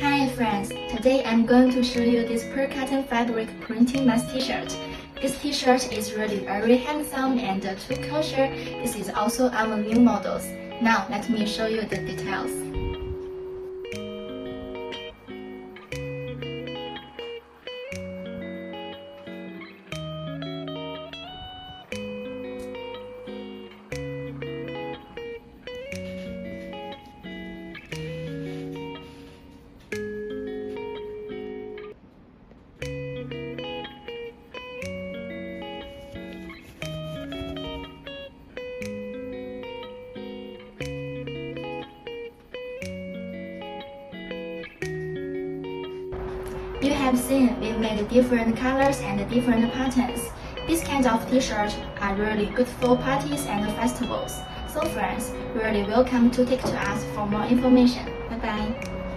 Hi friends, today I'm going to show you this per cotton fabric printing mask t-shirt. This t-shirt is really very handsome and uh, too kosher. This is also our new models. Now let me show you the details. You have seen we made different colors and different patterns. These kinds of t-shirts are really good for parties and festivals. So friends, really welcome to take to us for more information. Bye bye.